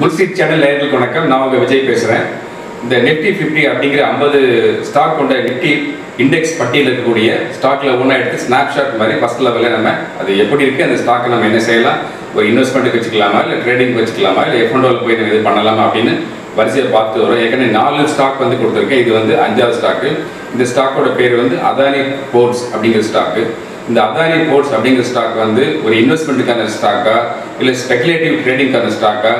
Bull Street channel நேர்களுக்கு வணக்கம். நான் உங்கள் விஜய் பேசுகிறேன் இந்த நிஃப்டி ஃபிஃப்டி அப்படிங்கிற ஐம்பது ஸ்டாக் கொண்ட நிஃப்டி இண்டெக்ஸ் பட்டியல் இருக்கக்கூடிய ஸ்டாக்கில் ஒன்றா எடுத்து ஸ்னாப்ஷாட் மாதிரி ஃபஸ்ட் லெவலில் நம்ம அது எப்படி இருக்குது அந்த ஸ்டாக்கை நம்ம என்ன செய்யலாம் ஒரு இன்வெஸ்ட்மெண்ட்டுக்கு வச்சுக்கலாமா இல்லை ட்ரேடிங் வச்சுக்கலாமா இல்லை எஃப்என்டோவில் போய் நம்ம இது பண்ணலாமா அப்படின்னு வரிசையை பார்த்து வரோம். ஏற்கனவே நாலு ஸ்டாக் வந்து கொடுத்துருக்கேன். இது வந்து அஞ்சாவது ஸ்டாக்கு இந்த ஸ்டாக்கோட பேர் வந்து அதானி போர்ட்ஸ் அப்படிங்கிற ஸ்டாக்கு இந்த அதானி போர்ட்ஸ் அப்படிங்கிற ஸ்டாக் வந்து ஒரு இன்வெஸ்ட்மெண்ட்டுக்கான ஸ்டாக்கா இல்லை ஸ்பெகுலேட்டிவ் ட்ரேடிங்க்கான ஸ்டாக்கா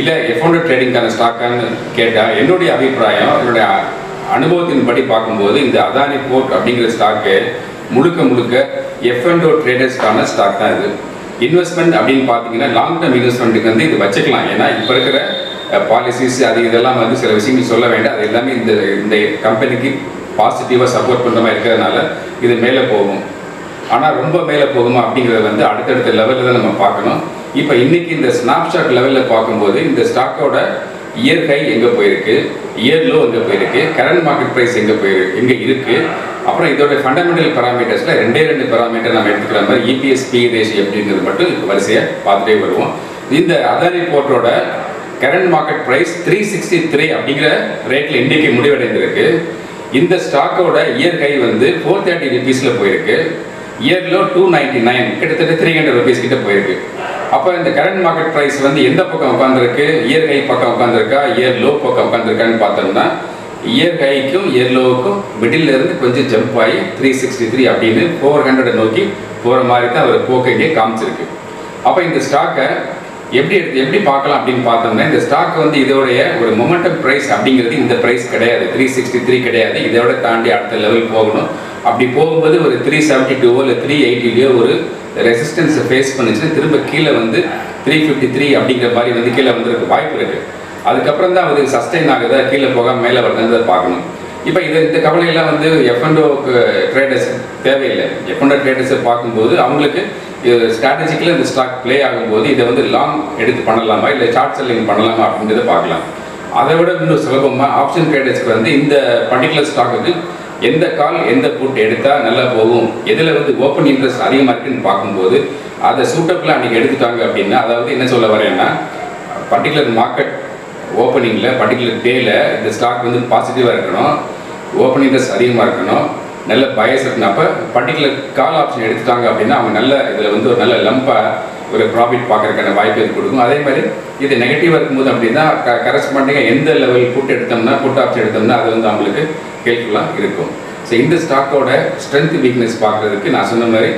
இல்லை எஃபோண்டோ ட்ரேடிங்கான ஸ்டாக்கான்னு கேட்டால் என்னுடைய அபிப்பிராயம் என்னுடைய அனுபவத்தின் அனுபவத்தின்படி பார்க்கும்போது இந்த அதானி போர்ட் அப்படிங்கிற ஸ்டாக்கு முழுக்க முழுக்க எஃப்என்டோ ட்ரேடர்ஸ்க்கான ஸ்டாக் தான் இது. இன்வெஸ்ட்மெண்ட் அப்படின்னு பார்த்தீங்கன்னா லாங் டேர்ம் இன்வெஸ்ட்மெண்ட்டுக்கு வந்து இது வச்சுக்கலாம். ஏன்னா இப்போ இருக்கிற பாலிசிஸ் அது இதெல்லாம் வந்து சில விஷயங்கள் சொல்ல வேண்டாம். அது எல்லாமே இந்த இந்த கம்பெனிக்கு பாசிட்டிவாக சப்போர்ட் பண்ணுற மாதிரி இருக்கிறதுனால இது மேலே போகும். ஆனால் ரொம்ப மேலே போகுமா அப்படிங்கிறத வந்து அடுத்தடுத்த லெவலில் தான் நம்ம பார்க்கணும். இப்போ இன்னைக்கு இந்த ஸ்னாப்ஷாட் லெவலில் பார்க்கும்போது இந்த ஸ்டாக்கோட இயர் ஹை எங்கே போயிருக்கு? இயர் லோ எங்கே போயிருக்கு? கரண்ட் மார்க்கெட் ப்ரைஸ் எங்கே போயிருக்கு எங்கே இருக்குது அப்புறம் இதோட ஃபண்டமெண்டல் பராமீட்டர்ஸில் ரெண்டே ரெண்டு பராமீட்டர் நம்ம எடுத்துக்கிற மாதிரி இபிஎஸ் பி ரேஷியோ எப்படிங்கிறது மட்டும் இப்போ வரிசையாக பார்த்துட்டே வருவோம். இந்த Adani போர்ட்டோட current market price three sixty three அப்படிங்கிற ரேட்டில் இன்றைக்கி முடிவடைந்திருக்கு. இந்த ஸ்டாக்கோட இயர் ஹை வந்து ஃபோர் தேர்ட்டி ருபீஸில் போயிருக்கு. Year low two ninety nine கிட்டத்தட்ட த்ரீ ஹண்ட்ரட் ருபீஸ் கிட்ட போயிருக்கு. அப்போ இந்த கரண்ட் மார்க்கெட் ப்ரைஸ் வந்து எந்த பக்கம் உட்காந்துருக்கு இயர் ஹை பக்கம் உட்காந்துருக்கா இயர் லோ பக்கம் உட்காந்துருக்கான்னு பார்த்தோம்னா இயர் ஹைக்கும் இயர் லோவுக்கும் மிடில் இருந்து கொஞ்சம் ஜம்ப் ஆகி த்ரீ சிக்ஸ்டி த்ரீ அப்படின்னு ஃபோர் ஹண்ட்ரட் நோக்கி போகிற மாதிரி தான் அவர் போக்கு இங்கே காமிச்சிருக்கு. அப்போ இந்த ஸ்டாக்கை எப்படி எடுத்து எப்படி பார்க்கலாம் அப்படின்னு பார்த்தோம்னா இந்த ஸ்டாக் வந்து இதோடைய ஒரு மொமெண்டம் ப்ரைஸ் அப்படிங்கிறது இந்த ப்ரைஸ் கிடையாது. த்ரீ சிக்ஸ்டி த்ரீ கிடையாது. இதோட தாண்டி அடுத்த லெவல் போகணும். அப்படி போகும்போது ஒரு த்ரீ செவன்ட்டி டூவோ இல்லை த்ரீ எயிட்டிலேயோ ஒரு ரெசிஸ்டன்ஸை ஃபேஸ் பண்ணிச்சுன்னா திரும்ப கீழே வந்து த்ரீ ஃபிஃப்டி த்ரீ அப்படிங்கிற மாதிரி வந்து கீழே வந்துருக்கு வாய்ப்பு இருக்குது அதுக்கப்புறம் தான் அது சஸ்டைன் ஆகுதா கீழே போகாம மேலே வருதுன்றதை பார்க்கணும். இப்போ இது இந்த கவலையெல்லாம் வந்து எஃப்என்டோக்கு ட்ரேடர்ஸ் தேவையில்லை. எஃப்என்டோ ட்ரேடர்ஸை பார்க்கும்போது அவங்களுக்கு ஸ்ட்ராட்டஜிக்கில் இந்த ஸ்டாக் ப்ளே ஆகும்போது இதை வந்து லாங் எடுத்து பண்ணலாமா இல்லை ஷார்ட் செல்லிங் பண்ணலாமா அப்படின்றத பார்க்கலாம். அதை விட இன்னும் சுலபமாக ஆப்ஷன் ட்ரேடர்ஸ்க்கு வந்து இந்த பர்டிகுலர் ஸ்டாக்குக்கு எந்த கால் எந்த புட் எடுத்தால் நல்லா போகும்? எதில் வந்து ஓப்பன் இன்ட்ரெஸ்ட் அதிகமாக இருக்குன்னு பார்க்கும்போது அதை சூட்டப்பில் அன்றைக்கி எடுத்துட்டாங்க அப்படின்னா அதாவது என்ன சொல்ல வரேன்னா பர்டிகுலர் மார்க்கெட் ஓப்பனிங்கில் பர்டிகுலர் டேயில் இந்த ஸ்டாக் வந்து பாசிட்டிவாக இருக்கணும் ஓப்பன் இன்ட்ரெஸ்ட் அதிகமாக இருக்கணும் நல்ல பயஸ் இருக்கணும் பர்டிகுலர் கால் ஆப்ஷன் எடுத்துட்டாங்க அப்படின்னா அவங்க நல்ல இதில் வந்து ஒரு நல்ல லம்பாக ஒரு ப்ராஃபிட் பார்க்கறதுக்கான வாய்ப்பு இது கொடுக்கும். அதே மாதிரி இது நெகட்டிவாக இருக்கும்போது அப்படின்னா க கரஸ்பாண்டிங்காக எந்த லெவல் புட் எடுத்தோம்னா புட் ஆப்ஷன் எடுத்தோம்னா அது வந்து அவங்களுக்கு ஹெல்ப்ஃபுல்லாக இருக்கும். ஸோ இந்த ஸ்டாக்கோட ஸ்ட்ரென்த் வீக்னஸ் பார்க்குறதுக்கு நான் சொன்ன மாதிரி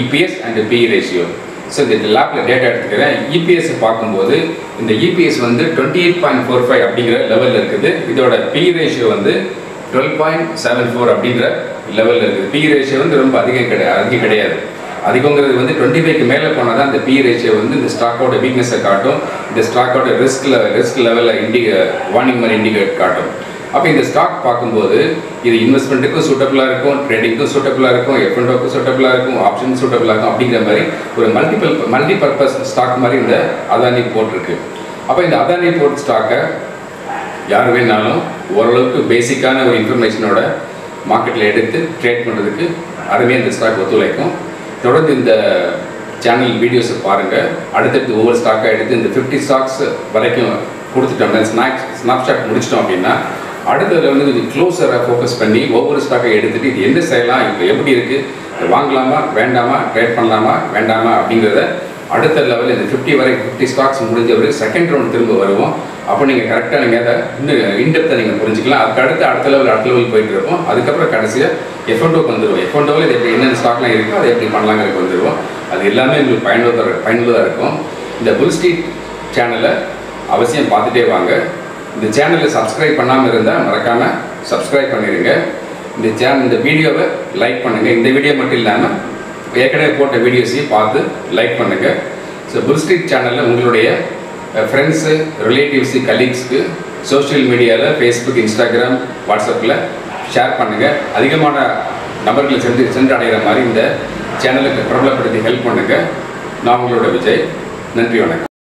EPS and P ratio so இந்த லேப்பில் டேட்டா எடுத்துக்கிறேன். இபிஎஸ் பார்க்கும்போது இந்த இபிஎஸ் வந்து twenty eight point four five அப்படிங்கிற லெவலில் இருக்குது. இதோட பி ரேஷியோ வந்து டுவெல் பாயிண்ட் செவன் ஃபோர் அப்படின்ற லெவலில் இருக்குது. பி ரேஷியோ வந்து ரொம்ப அதிகம் கிடையாது அதிகம் கிடையாது. அதிகங்கிறது வந்து டுவெண்ட்டி ஃபைவ்க்கு மேலே போனால் தான் இந்த பி ரேஷியோ வந்து இந்த ஸ்டாக்கோட வீக்னஸை காட்டும். இந்த ஸ்டாக்கோட ரிஸ்க் ரிஸ்க் லெவலில் இண்டி வார்னிங் மாதிரி இண்டிகேட் காட்டும். அப்போ இந்த ஸ்டாக் பார்க்கும்போது இது இன்வெஸ்ட்மெண்ட்டுக்கும் சூட்டபுளாக இருக்கும் ட்ரேடிங்க்கும் சூட்டபுளாக இருக்கும் எஃப்என்டோக்கும் சூட்டபுளாக இருக்கும் ஆப்ஷன் சூட்டபுளாக இருக்கும் அப்படிங்கிற மாதிரி ஒரு மல்டிபிள் மல்டி பர்பஸ் ஸ்டாக் மாதிரி இந்த அதானி போட்டிருக்கு. அப்போ இந்த அதானி போர்ட் ஸ்டாக்கை யார் வேணாலும் ஓரளவுக்கு பேசிக்கான ஒரு இன்ஃபர்மேஷனோட மார்க்கெட்டில் எடுத்து ட்ரேட் பண்ணுறதுக்கு அருமையாக இந்த ஸ்டாக் ஒத்துழைக்கும். தொடர்ந்து இந்த சேனல் வீடியோஸை பாருங்கள் அடுத்தடுத்து ஒவ்வொரு ஸ்டாக்காக எடுத்து இந்த ஃபிஃப்டி ஸ்டாக்ஸ் வரைக்கும் கொடுத்துட்டோம்னா ஸ்நாக் ஸ்னாப்ஷாட் முடிச்சிட்டோம் அப்படின்னா அடுத்ததில் வந்து கொஞ்சம் க்ளோஸராக ஃபோக்கஸ் பண்ணி ஒவ்வொரு ஸ்டாக்கை எடுத்துகிட்டு இது என்ன செய்யலாம் இப்போ எப்படி இருக்குது வாங்கலாமா? வேண்டாமா? ட்ரேட் பண்ணலாமா? வேண்டாமா? அப்படிங்கிறத அடுத்த லெவலில் இந்த ஃபிஃப்டி வரைக்கும் ஃபிஃப்டி ஸ்டாக்ஸ் முடிஞ்ச வரைக்கும் செகண்ட் ரவுண்ட் திரும்ப வருவோம். அப்போ நீங்கள் கரெக்டாக நீங்கள் அதை இன்னும் இன்டெப்த்தை நீங்கள் புரிஞ்சுக்கலாம். அதுக்கு அடுத்து அடுத்த லெவல் அடுத்த லெவல் போயிட்டு இருப்போம். அதுக்கப்புறம் கடைசியாக எஃப்என்டோக்கு வந்துடுவோம் எஃப்என்டோவில் இது எப்படி என்னென்ன ஸ்டாக்லாம் இருக்கோ அதை எப்படி பண்ணலாங்கிறதுக்கு வந்துடுவோம் அது எல்லாமே உங்களுக்கு பயனுள்ளதாக பயனுள்ளதாக இருக்கும். இந்த புல் ஸ்ட்ரீட் சேனலை அவசியம் பார்த்துட்டே வாங்க. இந்த சேனலை சப்ஸ்கிரைப் பண்ணாமல் இருந்தால் மறக்காமல் சப்ஸ்கிரைப் பண்ணிடுங்க இந்த சேனல் இந்த வீடியோவை லைக் பண்ணுங்கள் இந்த வீடியோ மட்டும் இல்லாமல் ஏற்கனவே போட்ட வீடியோஸையும் பார்த்து லைக் பண்ணுங்கள் ஸோ புல் ஸ்ட்ரீட் சேனலில் உங்களுடைய ஃப்ரெண்ட்ஸு ரிலேட்டிவ்ஸு கலீக்ஸ்க்கு சோஷியல் மீடியாவில் ஃபேஸ்புக் இன்ஸ்டாகிராம் வாட்ஸ்அப்பில் ஷேர் பண்ணுங்கள் அதிகமான நபர்களை சென்று சென்று அடைகிற மாதிரி இந்த சேனலுக்கு பிரபலப்படுத்தி ஹெல்ப் பண்ணுங்கள் நான் உங்களோட விஜய். நன்றி வணக்கம்.